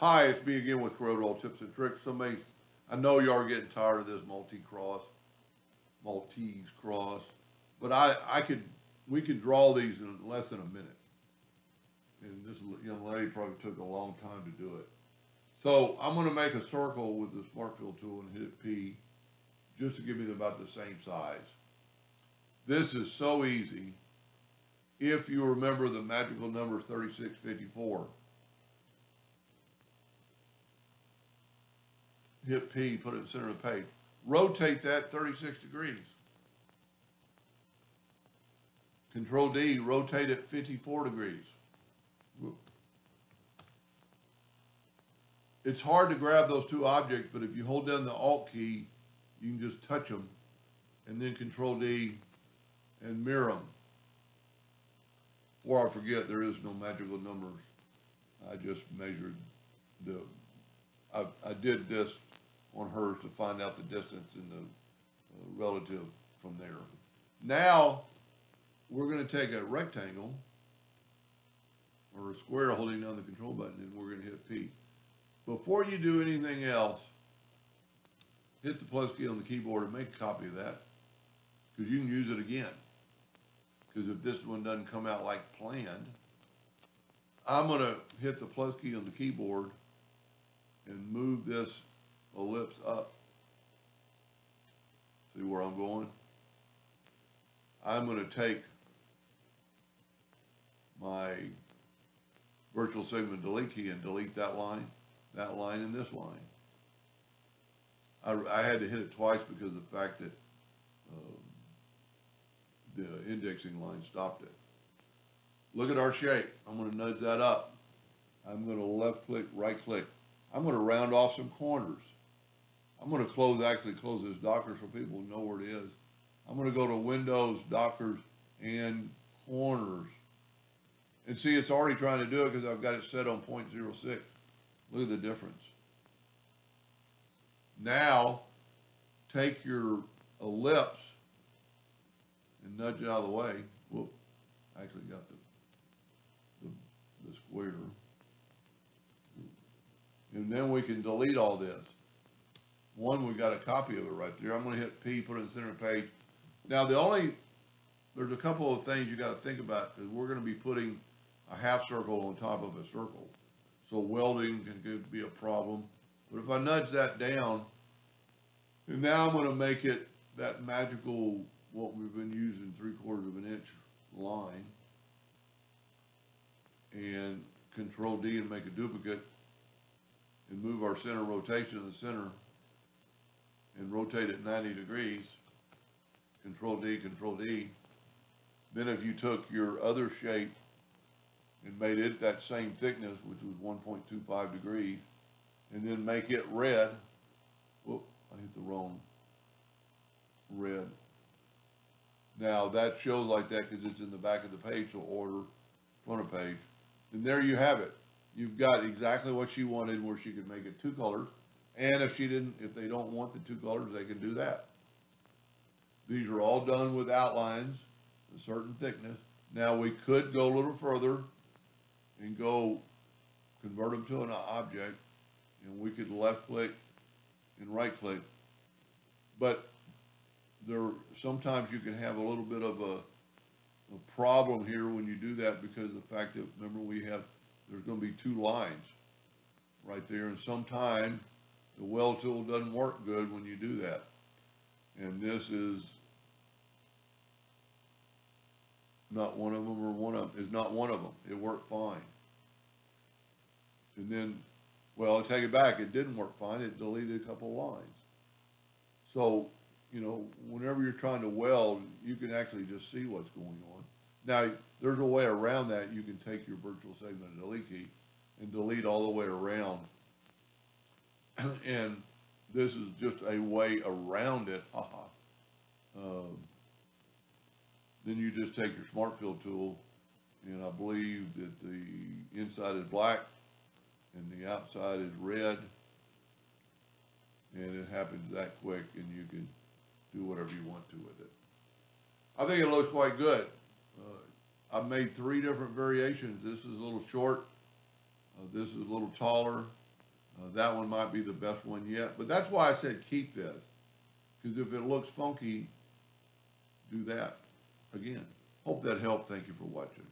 Hi, it's me again with Corel Draw Tips and Tricks. Somebody, I know you are getting tired of this multi-cross, Maltese cross, but I, I could, we can draw these in less than a minute. And this young lady probably took a long time to do it. So I'm going to make a circle with the smart tool and hit P just to give me about the same size. This is so easy if you remember the magical number 3654. Hit P, put it in the center of the page. Rotate that thirty-six degrees. Control D, rotate it fifty-four degrees. It's hard to grab those two objects, but if you hold down the Alt key, you can just touch them, and then Control D and mirror them. Or I forget, there is no magical numbers. I just measured the, I, I did this on hers to find out the distance and the uh, relative from there. Now, we're gonna take a rectangle or a square holding down the control button and we're gonna hit P. Before you do anything else, hit the plus key on the keyboard and make a copy of that because you can use it again. Because if this one doesn't come out like planned, I'm gonna hit the plus key on the keyboard and move this ellipse up. See where I'm going? I'm gonna take my virtual segment delete key and delete that line, that line and this line. I, I had to hit it twice because of the fact that um, the indexing line stopped it. Look at our shape. I'm going to nudge that up. I'm going to left click, right click. I'm going to round off some corners. I'm going to close, actually close this Docker so people know where it is. I'm going to go to Windows, Dockers, and Corners. And see, it's already trying to do it because I've got it set on 0.06. Look at the difference. Now, take your ellipse and nudge it out of the way. Whoop, actually got the, the, the square. And then we can delete all this. One, we've got a copy of it right there. I'm gonna hit P, put it in the center page. Now, the only, there's a couple of things you gotta think about, because we're gonna be putting a half circle on top of a circle. So welding can be a problem. But if I nudge that down, and now I'm gonna make it that magical, what we've been using, three quarters of an inch line. And control D and make a duplicate and move our center rotation in the center and rotate it ninety degrees. Control D, control D. Then if you took your other shape and made it that same thickness, which was one point two five degrees, and then make it red, whoop, I hit the wrong red. Now that shows like that because it's in the back of the page, so order, front of page. And there you have it. You've got exactly what she wanted where she could make it two colors. And if she didn't, if they don't want the two colors, they can do that. These are all done with outlines, a certain thickness. Now we could go a little further and go convert them to an object and we could left click and right click. But there, sometimes you can have a little bit of a, a problem here when you do that because the fact that, remember we have, there's gonna be two lines right there and sometimes the weld tool doesn't work good when you do that. And this is not one of them or one of them, is not one of them. It worked fine. And then, well, I take it back, it didn't work fine. It deleted a couple lines. So, you know, whenever you're trying to weld, you can actually just see what's going on. Now, there's a way around that. You can take your virtual segment delete key and delete all the way around. and this is just a way around it. Um, then you just take your smart fill tool and I believe that the inside is black and the outside is red and it happens that quick and you can do whatever you want to with it. I think it looks quite good. Uh, I've made three different variations. This is a little short. Uh, this is a little taller Uh, that one might be the best one yet, but that's why I said keep this. Cause if it looks funky, do that again. Hope that helped. Thank you for watching.